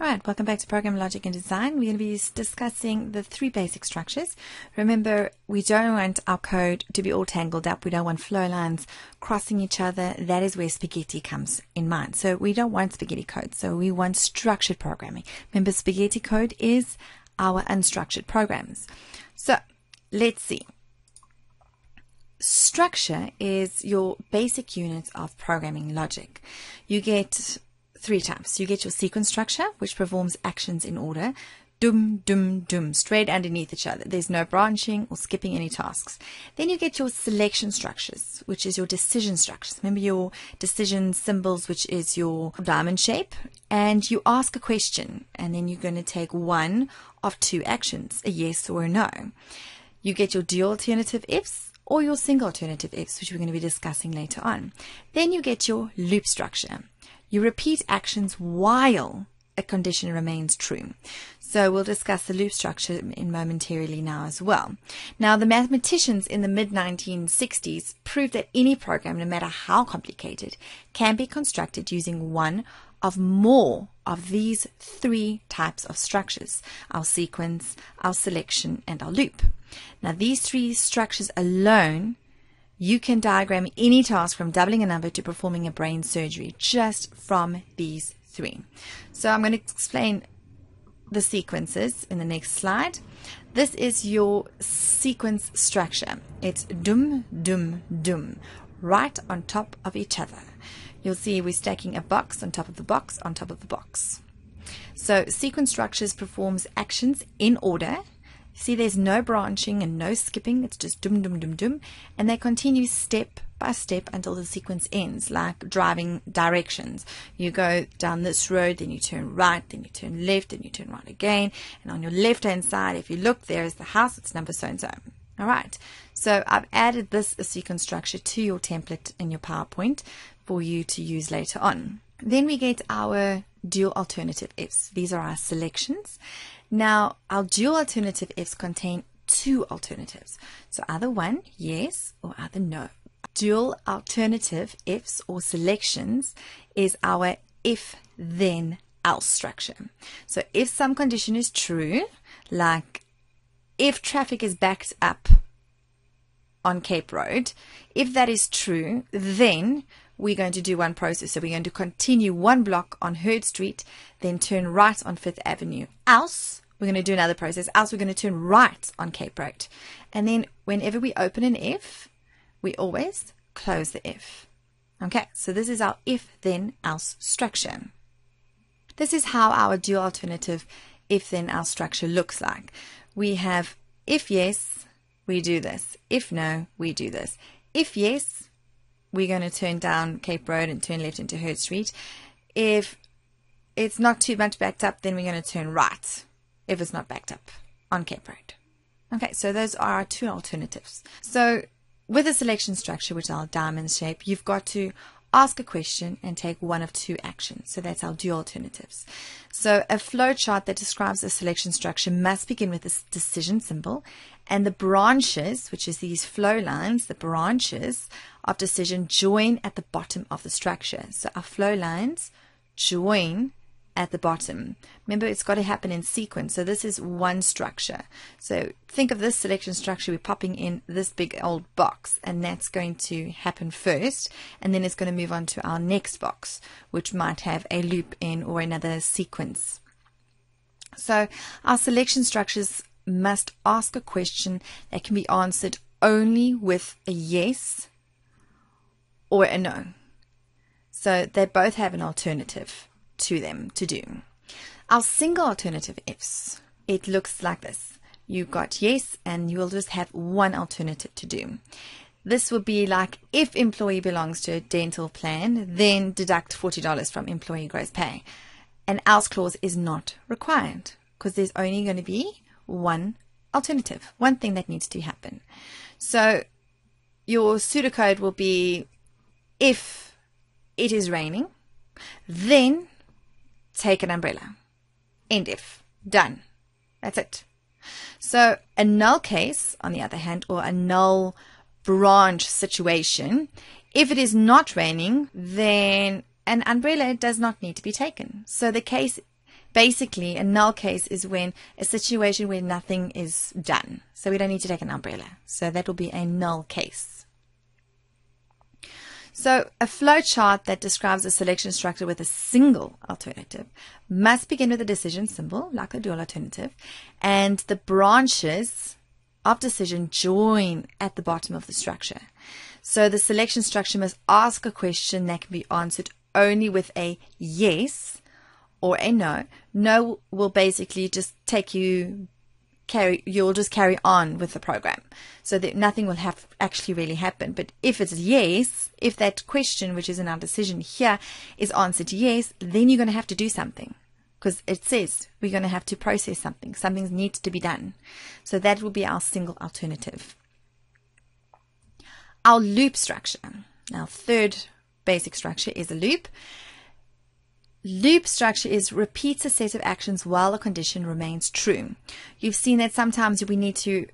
All right, welcome back to Program Logic and Design. We're going to be discussing the three basic structures. Remember, we don't want our code to be all tangled up. We don't want flow lines crossing each other. That is where spaghetti comes in mind. So we don't want spaghetti code. So we want structured programming. Remember, spaghetti code is our unstructured programs. So let's see. Structure is your basic unit of programming logic. You get three types. You get your sequence structure, which performs actions in order. Dum, dum, dum, straight underneath each other. There's no branching or skipping any tasks. Then you get your selection structures, which is your decision structures. Remember your decision symbols, which is your diamond shape. And you ask a question, and then you're going to take one of two actions, a yes or a no. You get your dual alternative ifs, or your single alternative ifs, which we're going to be discussing later on. Then you get your loop structure. You repeat actions while a condition remains true. So we'll discuss the loop structure in momentarily now as well. Now, the mathematicians in the mid 1960s proved that any program, no matter how complicated, can be constructed using one of more of these three types of structures our sequence, our selection, and our loop. Now, these three structures alone you can diagram any task from doubling a number to performing a brain surgery just from these three. So I'm going to explain the sequences in the next slide. This is your sequence structure. It's dum, dum, dum, right on top of each other. You'll see we're stacking a box on top of the box on top of the box. So sequence structures performs actions in order See, there's no branching and no skipping. It's just dum dum dum dum. And they continue step by step until the sequence ends, like driving directions. You go down this road, then you turn right, then you turn left, then you turn right again. And on your left hand side, if you look, there is the house. It's number so and so. All right. So I've added this sequence structure to your template in your PowerPoint for you to use later on. Then we get our dual alternative ifs. These are our selections. Now, our dual alternative ifs contain two alternatives. So either one, yes, or either no. Dual alternative ifs or selections is our if then else structure. So if some condition is true, like if traffic is backed up on Cape Road, if that is true, then we're going to do one process. So we're going to continue one block on Hurd Street, then turn right on Fifth Avenue. Else, we're going to do another process. Else we're going to turn right on Cape Road. And then whenever we open an if, we always close the if. Okay, so this is our if then else structure. This is how our dual alternative if then else structure looks like. We have if yes, we do this. If no, we do this. If yes, we're going to turn down Cape Road and turn left into Hurd Street. If it's not too much backed up, then we're going to turn right if it's not backed up on Cape Road. Okay, so those are our two alternatives. So with a selection structure, which is our diamond shape, you've got to ask a question and take one of two actions. So that's our dual alternatives. So a flow chart that describes a selection structure must begin with a decision symbol and the branches, which is these flow lines, the branches of decision join at the bottom of the structure. So our flow lines join at the bottom. Remember, it's got to happen in sequence. So this is one structure. So think of this selection structure. We're popping in this big old box, and that's going to happen first. And then it's going to move on to our next box, which might have a loop in or another sequence. So our selection structures must ask a question that can be answered only with a yes or a no. So they both have an alternative to them to do. Our single alternative ifs, it looks like this. You've got yes, and you will just have one alternative to do. This would be like if employee belongs to a dental plan, then deduct $40 from employee gross pay. An else clause is not required because there's only going to be one alternative, one thing that needs to happen. So your pseudocode will be if it is raining, then take an umbrella. End if. Done. That's it. So a null case, on the other hand, or a null branch situation, if it is not raining, then an umbrella does not need to be taken. So the case basically, a null case is when a situation where nothing is done. So we don't need to take an umbrella. So that will be a null case. So a flowchart that describes a selection structure with a single alternative must begin with a decision symbol, like a dual alternative, and the branches of decision join at the bottom of the structure. So the selection structure must ask a question that can be answered only with a yes or a no. No will basically just take you carry you'll just carry on with the program. So that nothing will have actually really happen but if it's yes if that question which is in our decision here is answered yes then you're going to have to do something. Because it says we're going to have to process something. Something needs to be done. So that will be our single alternative. Our loop structure. Our third basic structure is a loop Loop structure is repeats a set of actions while a condition remains true. You've seen that sometimes we need to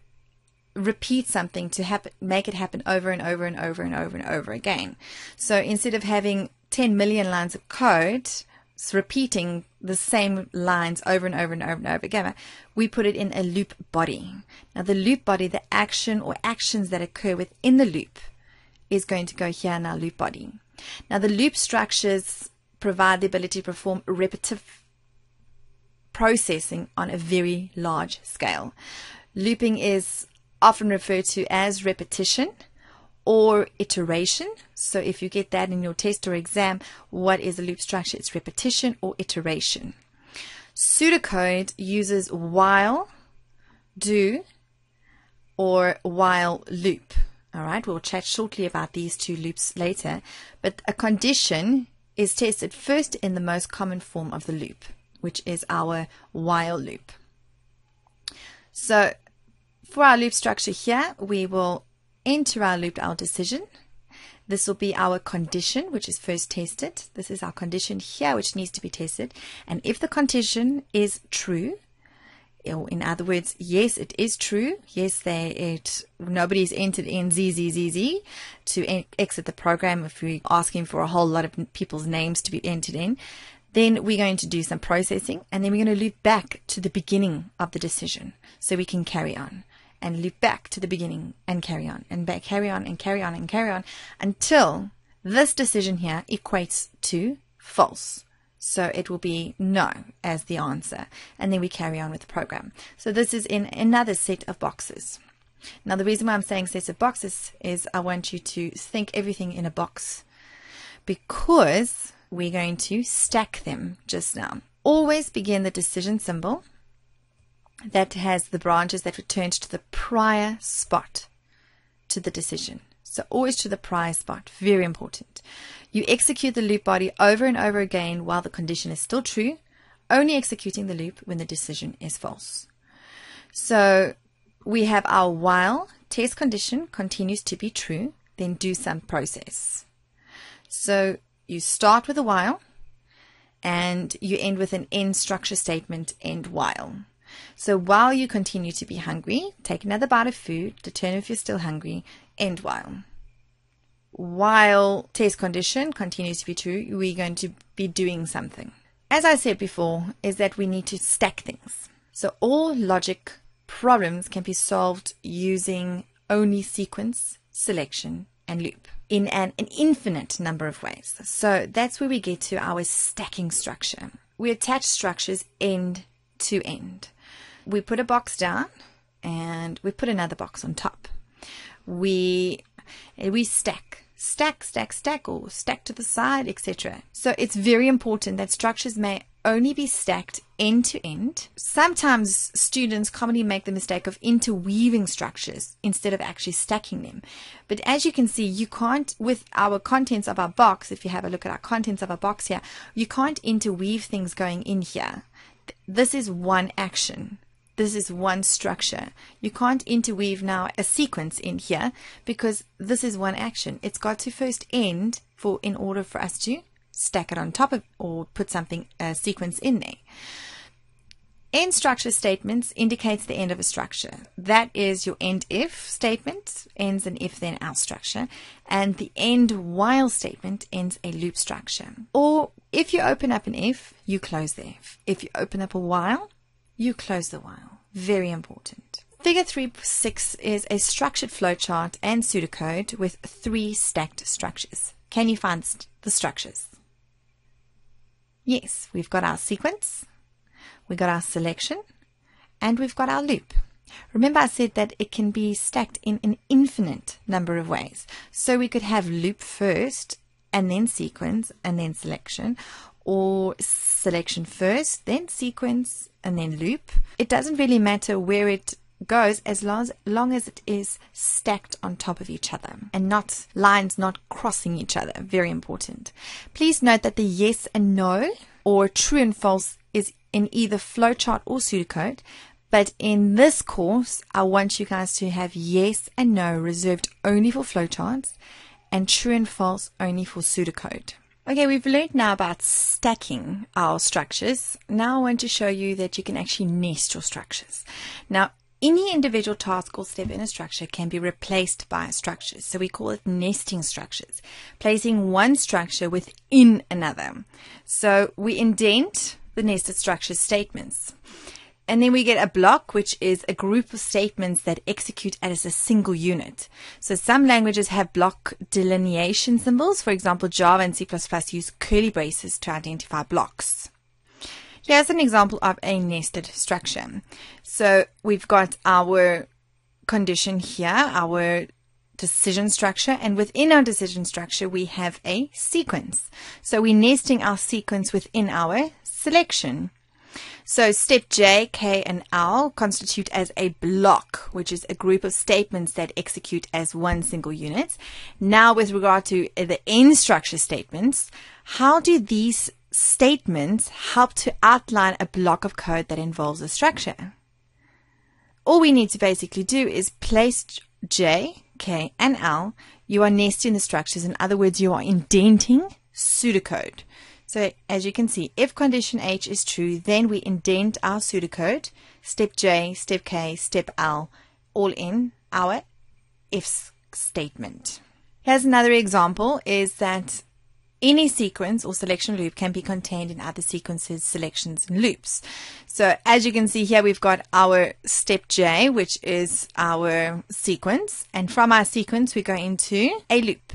repeat something to happen, make it happen over and over and over and over and over again. So instead of having 10 million lines of code, repeating the same lines over and over and over and over again, we put it in a loop body. Now the loop body, the action or actions that occur within the loop is going to go here in our loop body. Now the loop structures provide the ability to perform repetitive processing on a very large scale. Looping is often referred to as repetition or iteration. So if you get that in your test or exam, what is a loop structure? It's repetition or iteration. Pseudocode uses while, do, or while loop. All right, we'll chat shortly about these two loops later. But a condition is tested first in the most common form of the loop, which is our while loop. So for our loop structure here, we will enter our loop our decision. This will be our condition, which is first tested. This is our condition here, which needs to be tested. And if the condition is true, in other words, yes, it is true. Yes, they it nobody's entered in ZZZZ to exit the program. If we're asking for a whole lot of people's names to be entered in, then we're going to do some processing, and then we're going to loop back to the beginning of the decision so we can carry on and loop back to the beginning and carry on and back carry on and carry on and carry on until this decision here equates to false. So it will be no as the answer. And then we carry on with the program. So this is in another set of boxes. Now, the reason why I'm saying sets of boxes is I want you to think everything in a box because we're going to stack them just now. Always begin the decision symbol that has the branches that returned to the prior spot to the decision. So always to the prior spot. Very important. You execute the loop body over and over again while the condition is still true, only executing the loop when the decision is false. So we have our while test condition continues to be true, then do some process. So you start with a while and you end with an end structure statement end while. So while you continue to be hungry, take another bite of food, determine if you're still hungry, end while while test condition continues to be true, we're going to be doing something. As I said before, is that we need to stack things. So all logic problems can be solved using only sequence, selection, and loop in an, an infinite number of ways. So that's where we get to our stacking structure. We attach structures end to end. We put a box down and we put another box on top. We Eh, we stack stack, stack, stack, or stack to the side, etc. So it's very important that structures may only be stacked end to end. Sometimes students commonly make the mistake of interweaving structures instead of actually stacking them. But as you can see, you can't, with our contents of our box, if you have a look at our contents of our box here, you can't interweave things going in here. This is one action this is one structure. You can't interweave now a sequence in here because this is one action. It's got to first end for in order for us to stack it on top of or put something a sequence in there. End structure statements indicates the end of a structure. That is your end if statement ends an if then else structure and the end while statement ends a loop structure. Or if you open up an if, you close the if. If you open up a while, you close the while. Very important. Figure 3.6 is a structured flowchart and pseudocode with three stacked structures. Can you find the structures? Yes, we've got our sequence, we've got our selection, and we've got our loop. Remember I said that it can be stacked in an infinite number of ways. So we could have loop first and then sequence and then selection or selection first, then sequence and then loop. It doesn't really matter where it goes as long as, long as it is stacked on top of each other and not lines not crossing each other. Very important. Please note that the yes and no or true and false is in either flowchart or pseudocode. But in this course, I want you guys to have yes and no reserved only for flowcharts and true and false only for pseudocode. Okay, we've learned now about stacking our structures. Now I want to show you that you can actually nest your structures. Now, any individual task or step in a structure can be replaced by a structure. So we call it nesting structures, placing one structure within another. So we indent the nested structure statements. And then we get a block, which is a group of statements that execute as a single unit. So some languages have block delineation symbols. For example, Java and C++ use curly braces to identify blocks. Here's an example of a nested structure. So we've got our condition here, our decision structure, and within our decision structure, we have a sequence. So we're nesting our sequence within our selection. So step J, K, and L constitute as a block, which is a group of statements that execute as one single unit. Now with regard to the end structure statements, how do these statements help to outline a block of code that involves a structure? All we need to basically do is place J, K, and L. You are nesting the structures. In other words, you are indenting pseudocode. So as you can see, if condition H is true, then we indent our pseudocode, step J, step K, step L, all in our if statement. Here's another example is that any sequence or selection loop can be contained in other sequences, selections, and loops. So as you can see here, we've got our step J, which is our sequence. And from our sequence, we go into a loop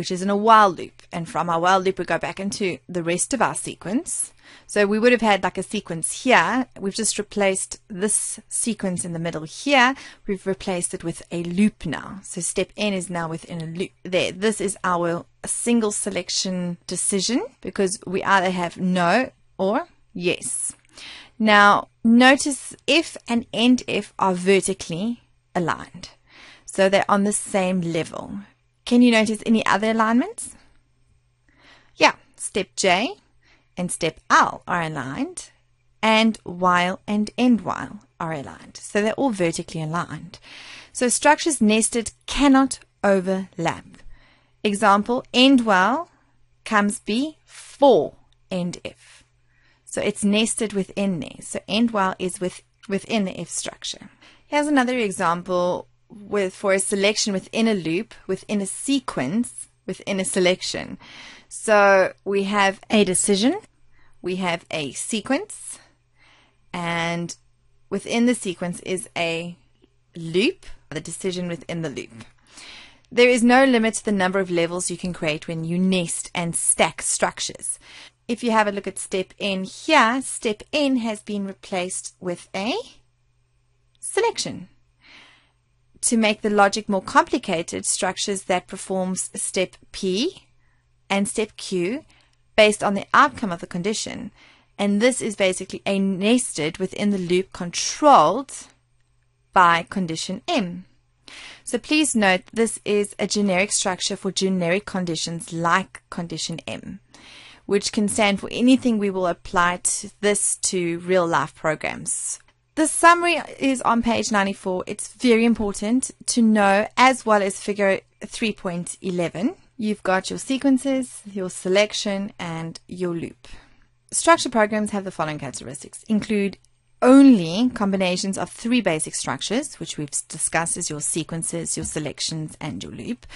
which is in a while loop. And from our while loop, we go back into the rest of our sequence. So we would have had like a sequence here. We've just replaced this sequence in the middle here. We've replaced it with a loop now. So step N is now within a loop there. This is our single selection decision because we either have no or yes. Now notice if and end if are vertically aligned. So they're on the same level. Can you notice any other alignments? Yeah, step J and step L are aligned and while and end while are aligned. So they're all vertically aligned. So structures nested cannot overlap. Example, end while comes before end if. So it's nested within there. So end while is with, within the if structure. Here's another example with for a selection within a loop, within a sequence, within a selection. So we have a decision, we have a sequence, and within the sequence is a loop, the decision within the loop. There is no limit to the number of levels you can create when you nest and stack structures. If you have a look at step N here, step N has been replaced with a selection to make the logic more complicated, structures that performs step P and step Q based on the outcome of the condition. And this is basically a nested within the loop controlled by condition M. So please note this is a generic structure for generic conditions like condition M, which can stand for anything we will apply to this to real life programs. The summary is on page 94. It's very important to know as well as figure 3.11. You've got your sequences, your selection, and your loop. Structured programs have the following characteristics. Include only combinations of three basic structures, which we've discussed as your sequences, your selections, and your loop.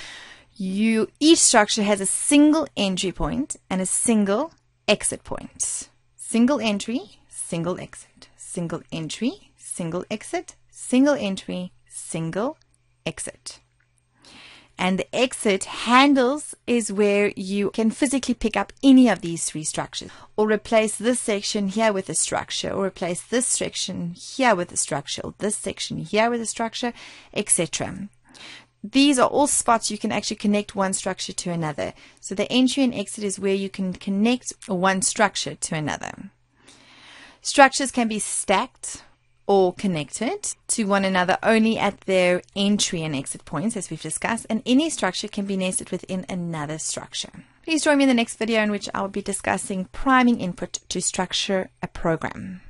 You each structure has a single entry point and a single exit point. Single entry, single exit. Single entry, single exit, single entry, single exit. And the exit handles is where you can physically pick up any of these three structures or replace this section here with a structure or replace this section here with a structure or this section here with a structure, etc. These are all spots you can actually connect one structure to another. So the entry and exit is where you can connect one structure to another. Structures can be stacked or connected to one another only at their entry and exit points, as we've discussed, and any structure can be nested within another structure. Please join me in the next video in which I'll be discussing priming input to structure a program.